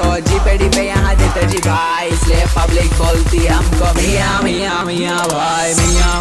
तो जी पेड़ी पे यहाँ देते जी भाई इसलिए पब्लिक बोलती हमको मिया मिया मिया भाई, मियाँ